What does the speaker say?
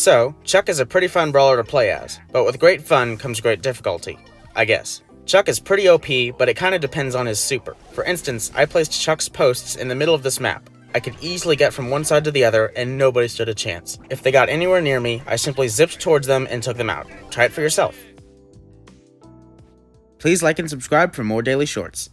So, Chuck is a pretty fun brawler to play as, but with great fun comes great difficulty, I guess. Chuck is pretty OP, but it kinda depends on his super. For instance, I placed Chuck's posts in the middle of this map. I could easily get from one side to the other, and nobody stood a chance. If they got anywhere near me, I simply zipped towards them and took them out. Try it for yourself. Please like and subscribe for more daily shorts.